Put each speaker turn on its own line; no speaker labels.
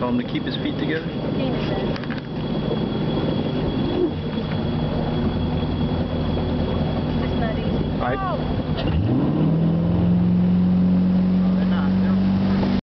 Tell him to keep his feet together.
It's not easy. I...